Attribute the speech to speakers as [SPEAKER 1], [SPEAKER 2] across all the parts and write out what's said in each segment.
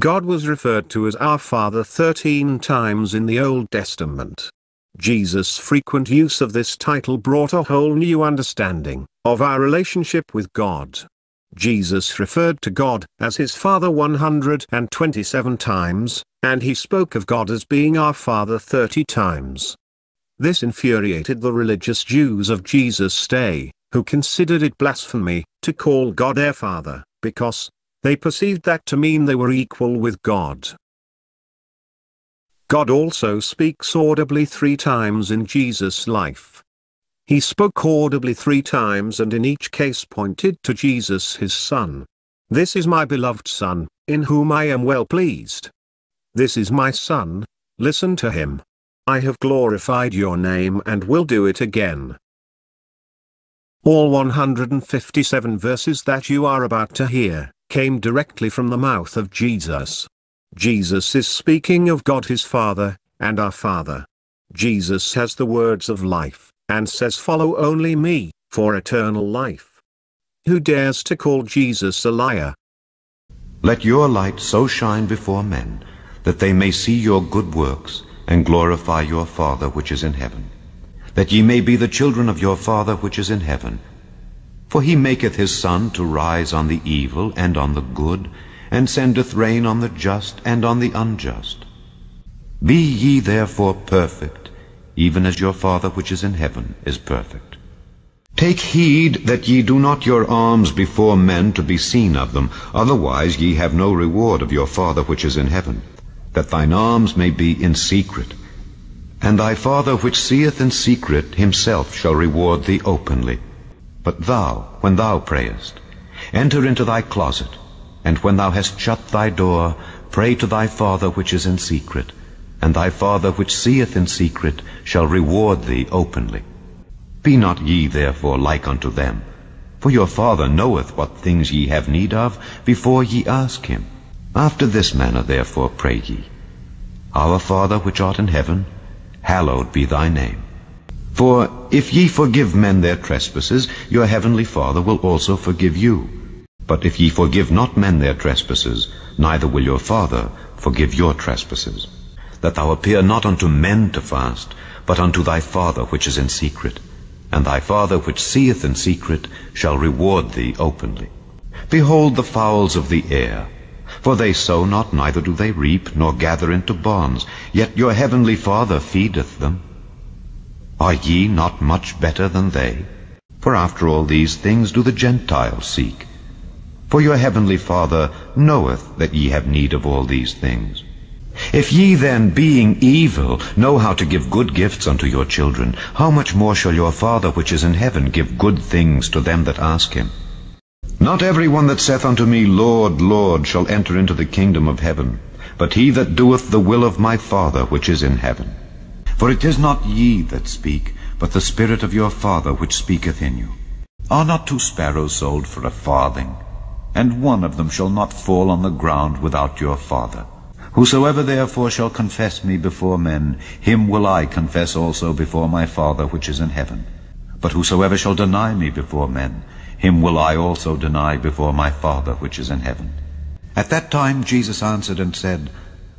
[SPEAKER 1] God was referred to as our Father 13 times in the Old Testament. Jesus' frequent use of this title brought a whole new understanding of our relationship with God. Jesus referred to God as his Father 127 times, and he spoke of God as being our Father 30 times. This infuriated the religious Jews of Jesus' day, who considered it blasphemy to call God their Father, because they perceived that to mean they were equal with God. God also speaks audibly three times in Jesus' life. He spoke audibly three times and in each case pointed to Jesus his Son. This is my beloved Son, in whom I am well pleased. This is my Son, listen to him. I have glorified your name and will do it again. All 157 verses that you are about to hear, came directly from the mouth of Jesus. Jesus is speaking of God his Father, and our Father. Jesus has the words of life, and says follow only me, for eternal life. Who dares to call Jesus a liar?
[SPEAKER 2] Let your light so shine before men, that they may see your good works, and glorify your Father which is in heaven. That ye may be the children of your Father which is in heaven. For he maketh his sun to rise on the evil and on the good, and sendeth rain on the just and on the unjust. Be ye therefore perfect, even as your Father which is in heaven is perfect. Take heed that ye do not your alms before men to be seen of them, otherwise ye have no reward of your Father which is in heaven, that thine alms may be in secret. And thy Father which seeth in secret himself shall reward thee openly. But thou, when thou prayest, enter into thy closet, and when thou hast shut thy door, pray to thy Father which is in secret, and thy Father which seeth in secret shall reward thee openly. Be not ye therefore like unto them, for your Father knoweth what things ye have need of before ye ask him. After this manner therefore pray ye. Our Father which art in heaven, hallowed be thy name. For if ye forgive men their trespasses, your heavenly Father will also forgive you. But if ye forgive not men their trespasses, neither will your Father forgive your trespasses. That thou appear not unto men to fast, but unto thy Father which is in secret. And thy Father which seeth in secret shall reward thee openly. Behold the fowls of the air, for they sow not, neither do they reap, nor gather into barns, yet your heavenly Father feedeth them. Are ye not much better than they? For after all these things do the Gentiles seek. For your heavenly Father knoweth that ye have need of all these things. If ye then, being evil, know how to give good gifts unto your children, how much more shall your Father which is in heaven give good things to them that ask him? Not every one that saith unto me, Lord, Lord, shall enter into the kingdom of heaven, but he that doeth the will of my Father which is in heaven. For it is not ye that speak, but the Spirit of your Father which speaketh in you. Are not two sparrows sold for a farthing? and one of them shall not fall on the ground without your Father. Whosoever therefore shall confess me before men, him will I confess also before my Father which is in heaven. But whosoever shall deny me before men, him will I also deny before my Father which is in heaven. At that time Jesus answered and said,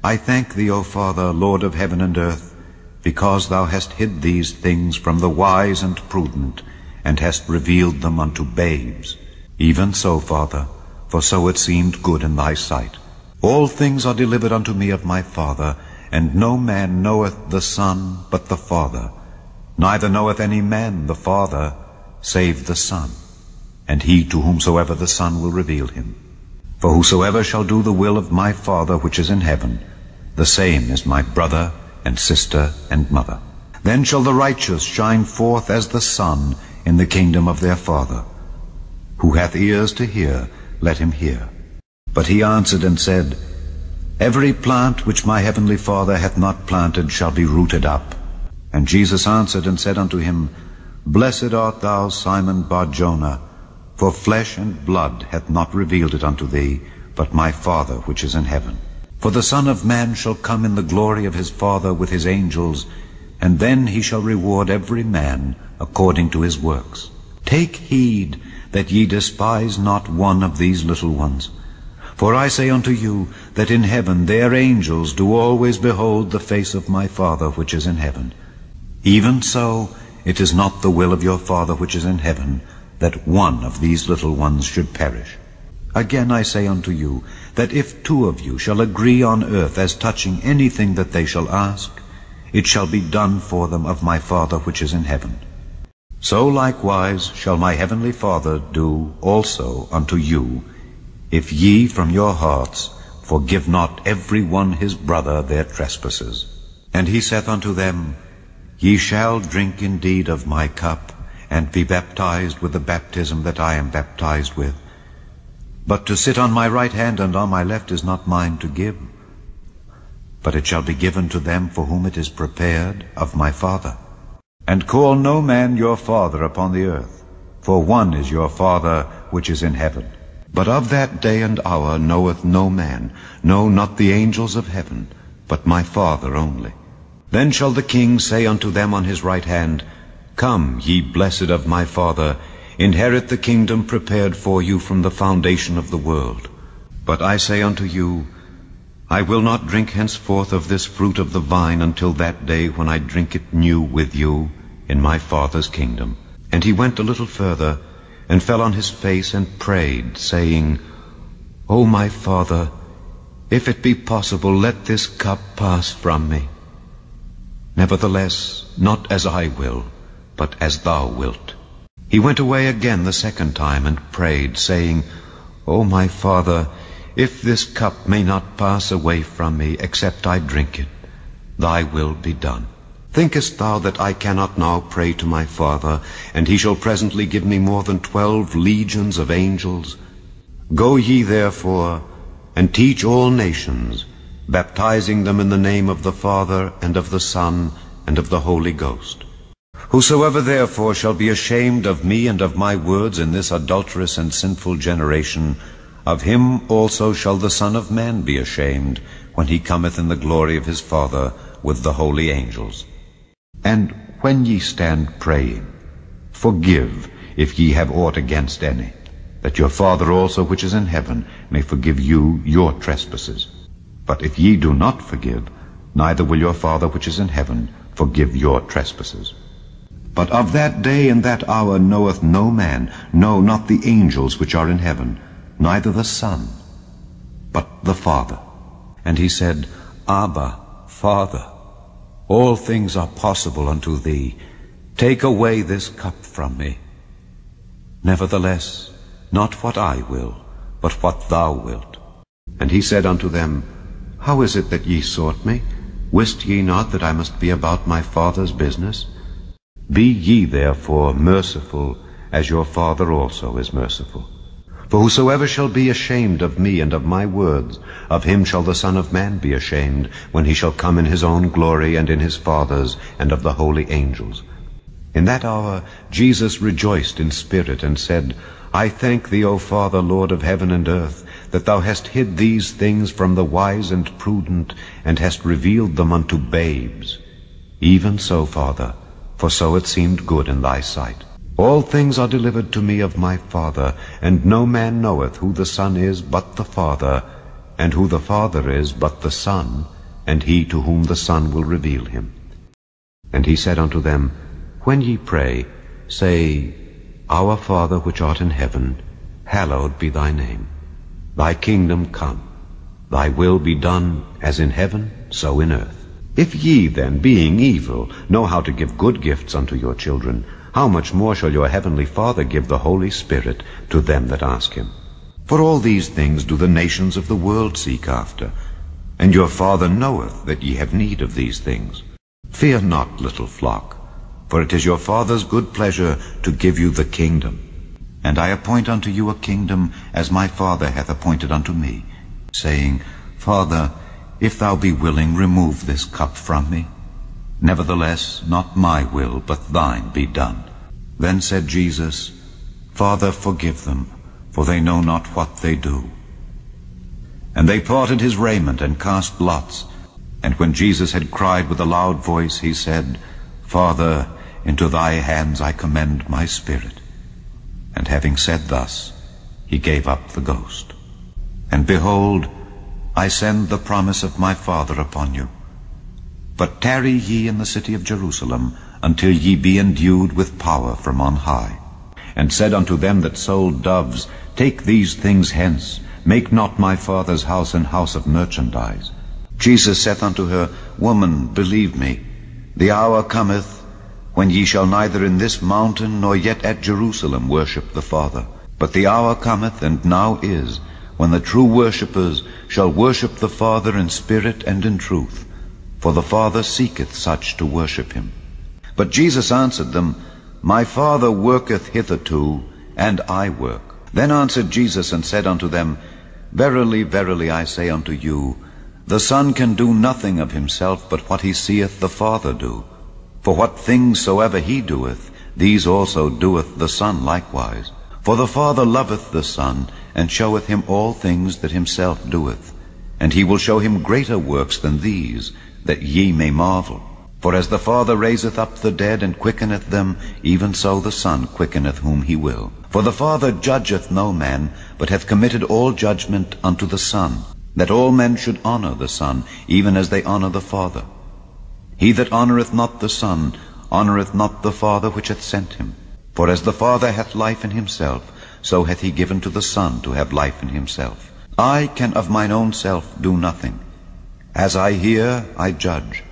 [SPEAKER 2] I thank thee, O Father, Lord of heaven and earth, because thou hast hid these things from the wise and prudent, and hast revealed them unto babes. Even so, Father, for so it seemed good in thy sight. All things are delivered unto me of my Father, and no man knoweth the Son but the Father, neither knoweth any man the Father save the Son, and he to whomsoever the Son will reveal him. For whosoever shall do the will of my Father which is in heaven, the same is my brother and sister and mother. Then shall the righteous shine forth as the sun in the kingdom of their Father. Who hath ears to hear, let him hear. But he answered and said, Every plant which my heavenly Father hath not planted shall be rooted up. And Jesus answered and said unto him, Blessed art thou, Simon Barjona, for flesh and blood hath not revealed it unto thee, but my Father which is in heaven. For the Son of Man shall come in the glory of his Father with his angels, and then he shall reward every man according to his works. Take heed that ye despise not one of these little ones. For I say unto you, that in heaven their angels do always behold the face of my Father which is in heaven. Even so, it is not the will of your Father which is in heaven, that one of these little ones should perish. Again I say unto you, that if two of you shall agree on earth as touching anything that they shall ask, it shall be done for them of my Father which is in heaven. So likewise shall my heavenly Father do also unto you, if ye from your hearts forgive not every one his brother their trespasses. And he saith unto them, Ye shall drink indeed of my cup, and be baptized with the baptism that I am baptized with. But to sit on my right hand and on my left is not mine to give, but it shall be given to them for whom it is prepared of my Father. And call no man your father upon the earth, for one is your Father which is in heaven. But of that day and hour knoweth no man, no, not the angels of heaven, but my Father only. Then shall the king say unto them on his right hand, Come, ye blessed of my Father, inherit the kingdom prepared for you from the foundation of the world. But I say unto you, I will not drink henceforth of this fruit of the vine until that day when I drink it new with you in my Father's kingdom. And he went a little further, and fell on his face and prayed, saying, O my Father, if it be possible, let this cup pass from me. Nevertheless, not as I will, but as thou wilt. He went away again the second time and prayed, saying, O my Father, if this cup may not pass away from me, except I drink it, thy will be done. Thinkest thou that I cannot now pray to my Father, and he shall presently give me more than twelve legions of angels? Go ye therefore, and teach all nations, baptizing them in the name of the Father, and of the Son, and of the Holy Ghost. Whosoever therefore shall be ashamed of me and of my words in this adulterous and sinful generation, of him also shall the Son of Man be ashamed, when he cometh in the glory of his Father with the holy angels. And when ye stand praying, forgive if ye have aught against any, that your Father also which is in heaven may forgive you your trespasses. But if ye do not forgive, neither will your Father which is in heaven forgive your trespasses. But of that day and that hour knoweth no man, no, not the angels which are in heaven, neither the Son, but the Father. And he said, Abba, Father, all things are possible unto thee. Take away this cup from me. Nevertheless, not what I will, but what thou wilt. And he said unto them, How is it that ye sought me? Wist ye not that I must be about my Father's business? Be ye therefore merciful, as your Father also is merciful. For whosoever shall be ashamed of me and of my words, of him shall the Son of Man be ashamed, when he shall come in his own glory and in his Father's and of the holy angels. In that hour Jesus rejoiced in spirit and said, I thank thee, O Father, Lord of heaven and earth, that thou hast hid these things from the wise and prudent, and hast revealed them unto babes. Even so, Father, for so it seemed good in thy sight. All things are delivered to me of my Father, and no man knoweth who the Son is but the Father, and who the Father is but the Son, and he to whom the Son will reveal him. And he said unto them, When ye pray, say, Our Father which art in heaven, hallowed be thy name. Thy kingdom come. Thy will be done as in heaven, so in earth. If ye then, being evil, know how to give good gifts unto your children, how much more shall your heavenly Father give the Holy Spirit to them that ask him? For all these things do the nations of the world seek after, and your Father knoweth that ye have need of these things. Fear not, little flock, for it is your Father's good pleasure to give you the kingdom. And I appoint unto you a kingdom, as my Father hath appointed unto me, saying, Father, if thou be willing, remove this cup from me. Nevertheless, not my will, but thine be done. Then said Jesus, Father, forgive them, for they know not what they do. And they parted his raiment and cast lots. And when Jesus had cried with a loud voice, he said, Father, into thy hands I commend my spirit. And having said thus, he gave up the ghost. And behold, I send the promise of my Father upon you. But tarry ye in the city of Jerusalem until ye be endued with power from on high. And said unto them that sold doves, Take these things hence, make not my Father's house an house of merchandise. Jesus saith unto her, Woman, believe me, the hour cometh when ye shall neither in this mountain nor yet at Jerusalem worship the Father. But the hour cometh, and now is, when the true worshippers shall worship the Father in spirit and in truth, for the Father seeketh such to worship him. But Jesus answered them, My Father worketh hitherto, and I work. Then answered Jesus and said unto them, Verily, verily, I say unto you, the Son can do nothing of himself but what he seeth the Father do. For what things soever he doeth, these also doeth the Son likewise. For the Father loveth the Son, and showeth him all things that himself doeth. And he will show him greater works than these, that ye may marvel. For as the Father raiseth up the dead and quickeneth them, even so the Son quickeneth whom he will. For the Father judgeth no man, but hath committed all judgment unto the Son, that all men should honor the Son, even as they honor the Father. He that honoureth not the Son honoureth not the Father which hath sent him. For as the Father hath life in himself, so hath he given to the Son to have life in himself. I can of mine own self do nothing. As I hear, I judge,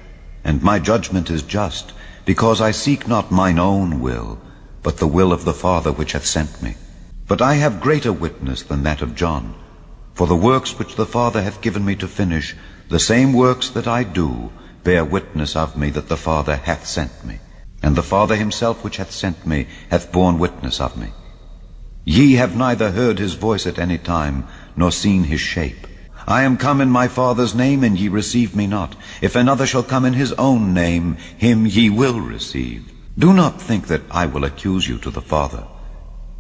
[SPEAKER 2] and my judgment is just, because I seek not mine own will, but the will of the Father which hath sent me. But I have greater witness than that of John. For the works which the Father hath given me to finish, the same works that I do, bear witness of me that the Father hath sent me. And the Father himself which hath sent me hath borne witness of me. Ye have neither heard his voice at any time, nor seen his shape. I am come in my Father's name, and ye receive me not. If another shall come in his own name, him ye will receive. Do not think that I will accuse you to the Father.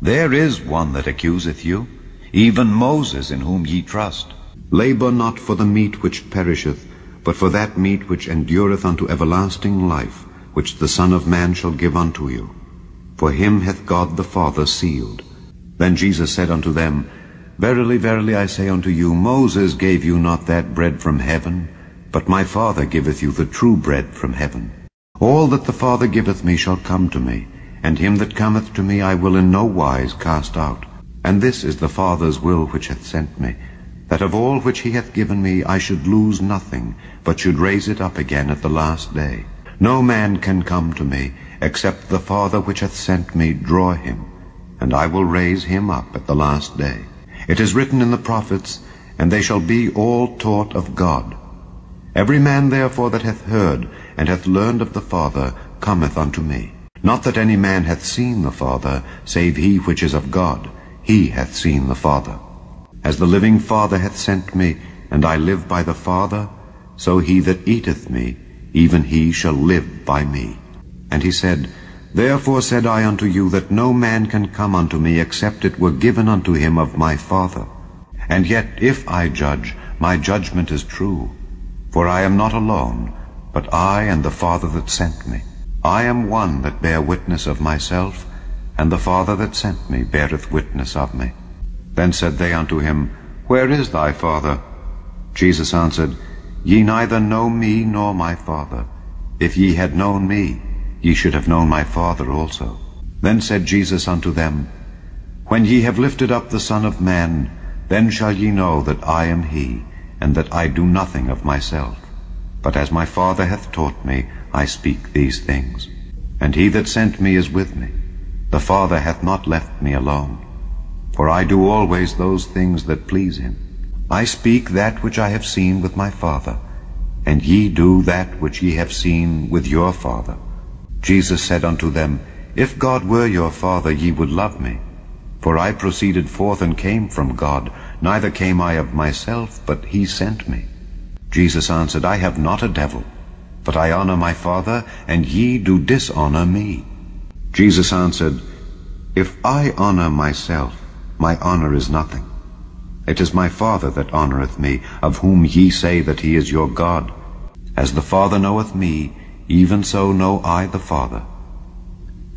[SPEAKER 2] There is one that accuseth you, even Moses in whom ye trust.
[SPEAKER 3] Labor not for the meat which perisheth, but for that meat which endureth unto everlasting life, which the Son of Man shall give unto you. For him hath God the Father sealed. Then Jesus said unto them, Verily, verily, I say unto you, Moses gave you not that bread from heaven, but my Father giveth you the true bread from heaven. All that the Father giveth me shall come to me, and him that cometh to me I will in no wise cast out. And this is the Father's will which hath sent me, that of all which he hath given me I should lose nothing, but should raise it up again at the last day. No man can come to me, except the Father which hath sent me draw him, and I will raise him up at the last day. It is written in the prophets, and they shall be all taught of God. Every man therefore that hath heard and hath learned of the Father cometh unto me. Not that any man hath seen the Father, save he which is of God. He hath seen the Father. As the living Father hath sent me, and I live by the Father, so he that eateth me even he shall live by me. And he said, Therefore said I unto you that no man can come unto me except it were given unto him of my Father. And yet if I judge, my judgment is true. For I am not alone, but I and the Father that sent me. I am one that bear witness of myself, and the Father that sent me beareth witness of me. Then said they unto him, Where is thy Father? Jesus answered, Ye neither know me nor my Father. If ye had known me, ye should have known my Father also. Then said Jesus unto them, When ye have lifted up the Son of Man, then shall ye know that I am he, and that I do nothing of myself. But as my Father hath taught me, I speak these things. And he that sent me is with me. The Father hath not left me alone. For I do always those things that please him. I speak that which I have seen with my Father, and ye do that which ye have seen with your father. Jesus said unto them, If God were your Father, ye would love me. For I proceeded forth and came from God, neither came I of myself, but he sent me. Jesus answered, I have not a devil, but I honor my Father, and ye do dishonor me. Jesus answered, If I honor myself, my honor is nothing. It is my Father that honoureth me, of whom ye say that he is your God. As the Father knoweth me, even so know I the Father.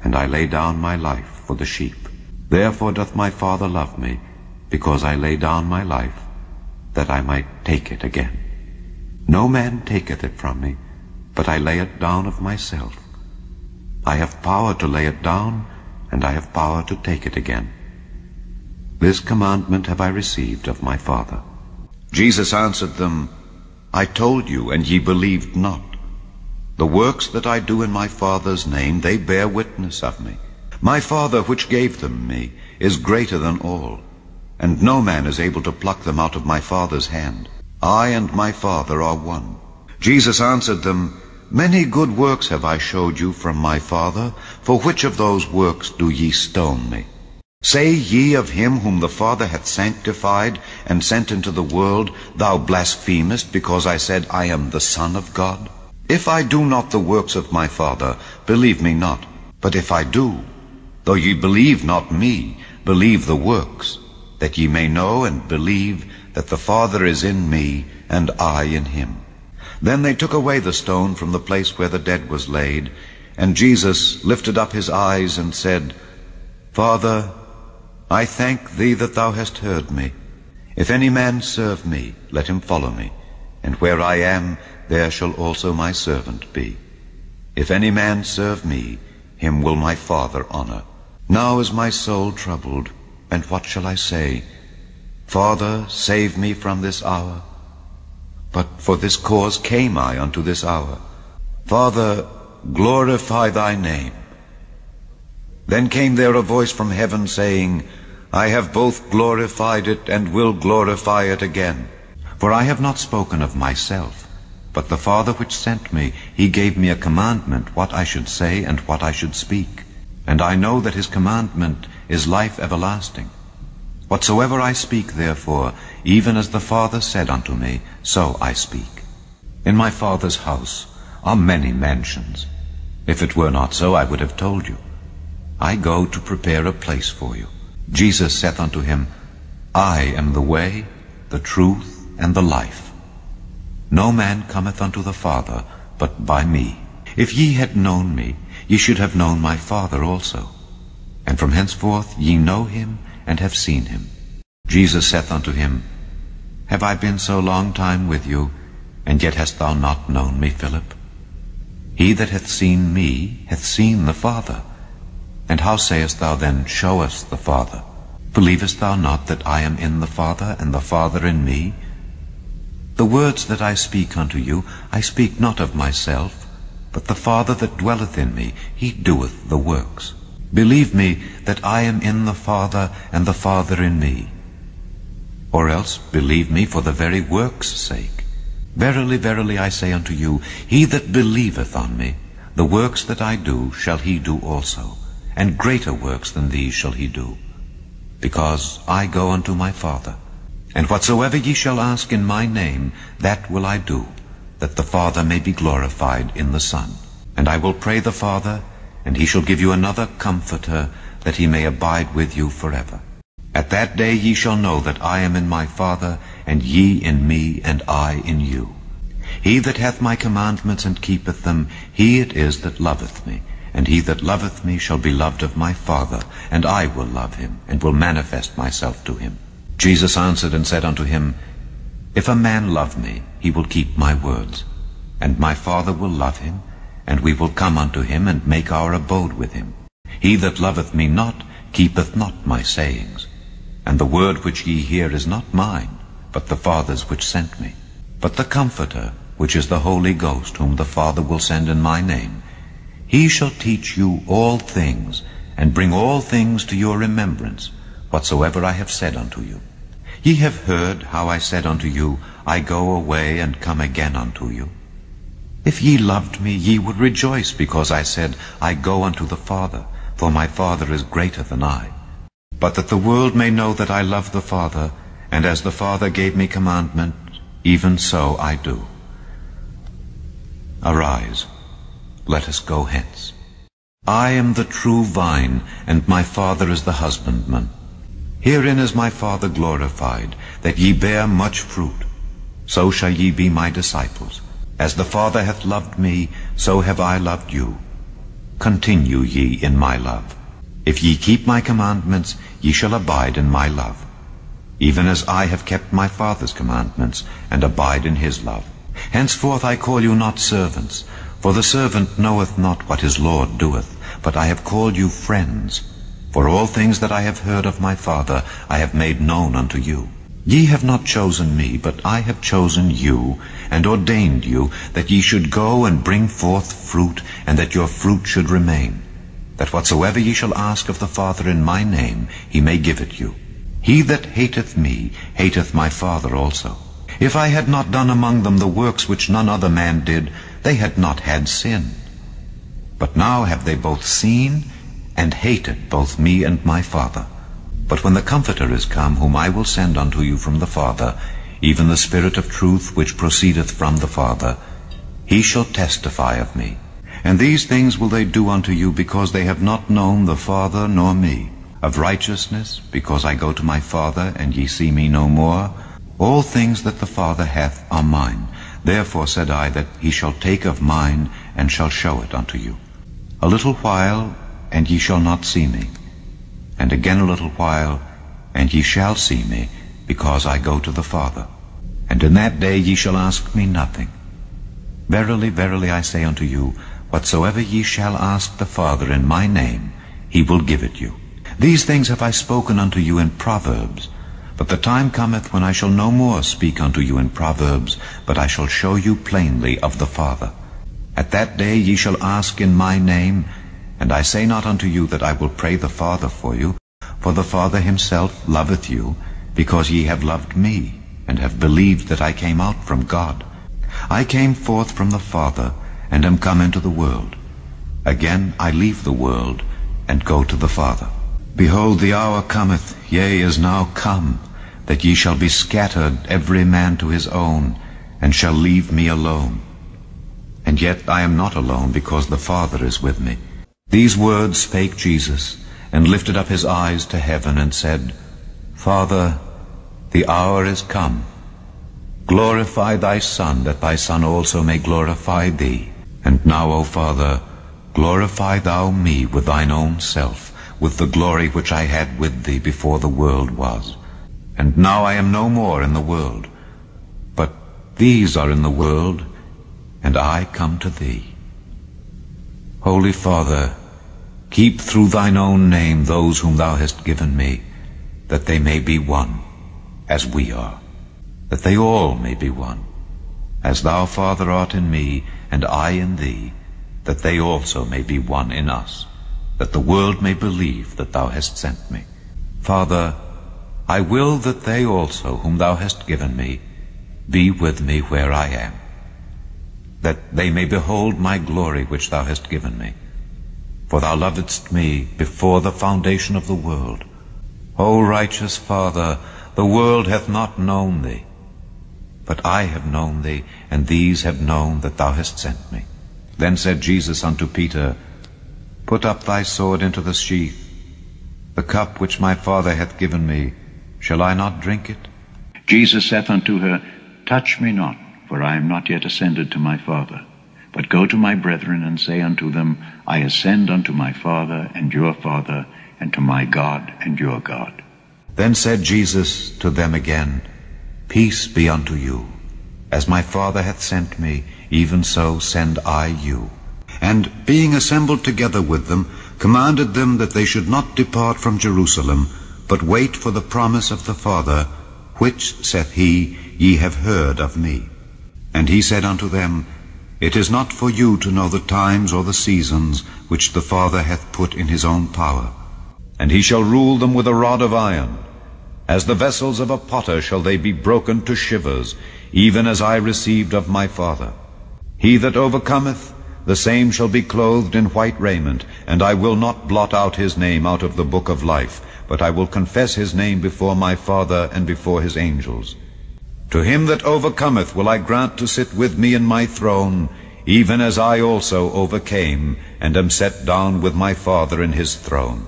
[SPEAKER 3] And I lay down my life for the sheep. Therefore doth my Father love me, because I lay down my life
[SPEAKER 2] that I might take it again. No man taketh it from me, but I lay it down of myself. I have power to lay it down, and I have power to take it again. This commandment have I received of my Father. Jesus answered them, I told you, and ye believed not. The works that I do in my Father's name, they bear witness of me. My Father which gave them me is greater than all, and no man is able to pluck them out of my Father's hand. I and my Father are one. Jesus answered them, Many good works have I showed you from my Father. For which of those works do ye stone me? Say ye of him whom the Father hath sanctified and sent into the world, Thou blasphemest, because I said, I am the Son of God? If I do not the works of my Father, believe me not. But if I do, though ye believe not me, believe the works, that ye may know and believe that the Father is in me, and I in him. Then they took away the stone from the place where the dead was laid, and Jesus lifted up his eyes and said, Father, I thank thee that thou hast heard me. If any man serve me, let him follow me, and where I am, there shall also my servant be. If any man serve me, him will my Father honor. Now is my soul troubled, and what shall I say? Father, save me from this hour. But for this cause came I unto this hour. Father, glorify thy name. Then came there a voice from heaven saying, I have both glorified it and will glorify it again. For I have not spoken of myself, but the Father which sent me, he gave me a commandment what I should say and what I should speak. And I know that his commandment is life everlasting. Whatsoever I speak, therefore, even as the Father said unto me, so I speak. In my Father's house are many mansions. If it were not so, I would have told you. I go to prepare a place for you. Jesus saith unto him, I am the way, the truth, and the life. No man cometh unto the Father but by me. If ye had known me, ye should have known my Father also. And from henceforth ye know him, and have seen him. Jesus saith unto him, Have I been so long time with you, and yet hast thou not known me, Philip? He that hath seen me hath seen the Father. And how sayest thou then, Show us the Father? Believest thou not that I am in the Father, and the Father in me? The words that I speak unto you, I speak not of myself, but the Father that dwelleth in me, he doeth the works. Believe me that I am in the Father, and the Father in me. Or else believe me for the very work's sake. Verily, verily, I say unto you, he that believeth on me, the works that I do shall he do also, and greater works than these shall he do. Because I go unto my Father. And whatsoever ye shall ask in my name, that will I do, that the Father may be glorified in the Son. And I will pray the Father, and he shall give you another comforter, that he may abide with you forever. At that day ye shall know that I am in my Father, and ye in me, and I in you. He that hath my commandments and keepeth them, he it is that loveth me. And he that loveth me shall be loved of my Father, and I will love him, and will manifest myself to him. Jesus answered and said unto him, If a man love me, he will keep my words, and my Father will love him, and we will come unto him and make our abode with him. He that loveth me not keepeth not my sayings. And the word which ye hear is not mine, but the Father's which sent me. But the Comforter, which is the Holy Ghost, whom the Father will send in my name, he shall teach you all things, and bring all things to your remembrance, whatsoever I have said unto you. Ye have heard how I said unto you, I go away and come again unto you. If ye loved me, ye would rejoice, because I said, I go unto the Father, for my Father is greater than I. But that the world may know that I love the Father, and as the Father gave me commandment, even so I do. Arise, let us go hence. I am the true vine, and my Father is the husbandman. Herein is my Father glorified, that ye bear much fruit. So shall ye be my disciples. As the Father hath loved me, so have I loved you. Continue ye in my love. If ye keep my commandments, ye shall abide in my love. even as I have kept my Father's commandments, and abide in his love. Henceforth I call you not servants, for the servant knoweth not what his Lord doeth, but I have called you friends. For all things that I have heard of my Father I have made known unto you. Ye have not chosen me, but I have chosen you, and ordained you, that ye should go and bring forth fruit, and that your fruit should remain, that whatsoever ye shall ask of the Father in my name, he may give it you. He that hateth me hateth my Father also. If I had not done among them the works which none other man did, they had not had sin. But now have they both seen and hated both me and my Father. But when the Comforter is come, whom I will send unto you from the Father, even the Spirit of truth which proceedeth from the Father, he shall testify of me. And these things will they do unto you, because they have not known the Father nor me. Of righteousness, because I go to my Father, and ye see me no more. All things that the Father hath are mine. Therefore said I that he shall take of mine, and shall show it unto you. A little while, and ye shall not see me. And again a little while, and ye shall see me, because I go to the Father. And in that day ye shall ask me nothing. Verily, verily, I say unto you, whatsoever ye shall ask the Father in my name, he will give it you. These things have I spoken unto you in Proverbs. But the time cometh when I shall no more speak unto you in Proverbs, but I shall show you plainly of the Father. At that day ye shall ask in my name, and I say not unto you that I will pray the Father for you, for the Father himself loveth you, because ye have loved me, and have believed that I came out from God. I came forth from the Father, and am come into the world. Again I leave the world, and go to the Father. Behold, the hour cometh, yea, is now come, that ye shall be scattered, every man to his own, and shall leave me alone. And yet I am not alone, because the Father is with me. These words spake Jesus, and lifted up his eyes to heaven, and said, Father, the hour is come. Glorify thy Son, that thy Son also may glorify thee. And now, O Father, glorify thou me with thine own self, with the glory which I had with thee before the world was. And now I am no more in the world, but these are in the world, and I come to thee. Holy Father, keep through thine own name those whom thou hast given me, that they may be one, as we are, that they all may be one, as thou, Father, art in me, and I in thee, that they also may be one in us that the world may believe that thou hast sent me. Father, I will that they also, whom thou hast given me, be with me where I am, that they may behold my glory which thou hast given me. For thou lovedst me before the foundation of the world. O righteous Father, the world hath not known thee, but I have known thee, and these have known that thou hast sent me. Then said Jesus unto Peter, Put up thy sword into the sheath. The cup which my Father hath given me, shall I not drink it?
[SPEAKER 4] Jesus saith unto her, Touch me not, for I am not yet ascended to my Father. But go to my brethren and say unto them, I ascend unto my Father and your Father, and to my God and your God.
[SPEAKER 2] Then said Jesus to them again, Peace be unto you. As my Father hath sent me, even so send I you
[SPEAKER 3] and being assembled together with them, commanded them that they should not depart from Jerusalem, but wait for the promise of the Father, which, saith he, ye have heard of me. And he said unto them, It is not for you to know the times or the seasons which the Father hath put in his own power.
[SPEAKER 2] And he shall rule them with a rod of iron. As the vessels of a potter shall they be broken to shivers, even as I received of my Father. He that overcometh, the same shall be clothed in white raiment, and I will not blot out his name out of the book of life, but I will confess his name before my Father and before his angels. To him that overcometh will I grant to sit with me in my throne, even as I also overcame, and am set down with my Father in his throne.